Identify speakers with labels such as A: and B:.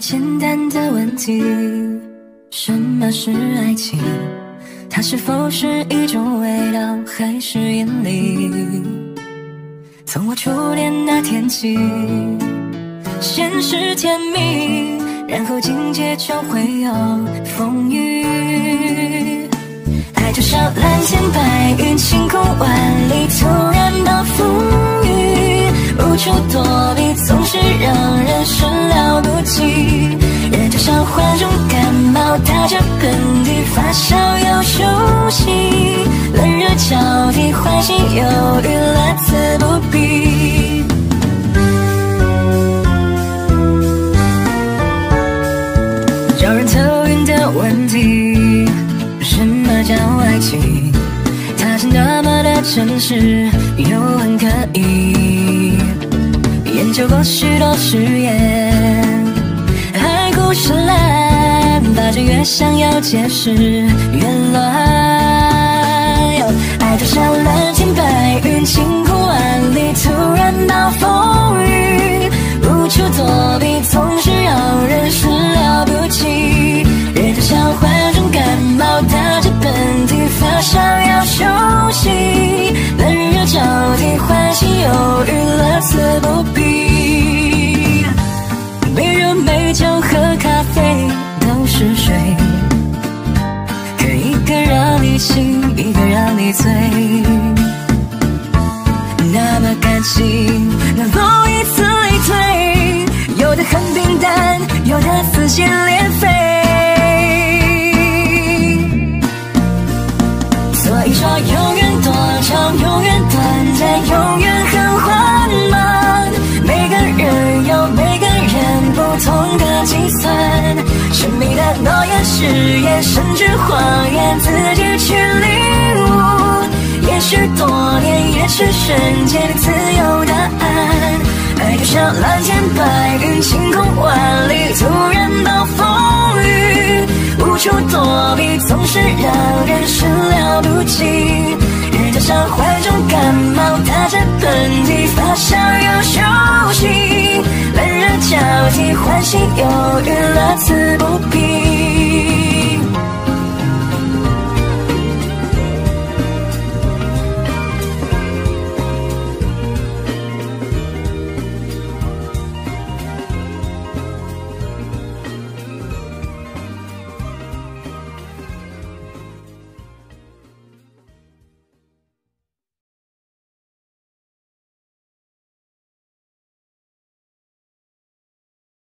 A: 简单的问题：什么是爱情？它是否是一种味道，还是引力？从我初恋那天起，先是甜蜜，然后紧接就会有风雨。爱就像蓝天白云，晴空万里，突然暴风雨，无处躲着喷嚏，发烧又休息，冷热交替，欢喜忧郁，乐此不疲。叫人头晕的问题，什么叫爱情？它是那么的真实，又很可疑。研究过许多实验，想要解释越乱。爱就像蓝天白云，晴空万里，突然暴风雨，无处躲避，总是让人始料不及。人就像患重感冒，打着喷嚏，发烧要休息，冷热交替，欢喜忧郁，乐此不疲。心，一个让你醉。那么感情能否以此类推？有的很平淡，有的撕心裂肺。所以说，永远多长，永远短暂，永远很缓慢。每个人有每个人不同的计算，神秘的诺言、誓言，甚至谎言，自己去。许多年，也许瞬间，自有答案。爱就像蓝天白云，晴空万里，突然暴风雨，无处躲避，总是让人始料不及。人就像患重感冒，打着喷嚏，发烧要休息，冷热交替，欢喜忧郁，乐此不疲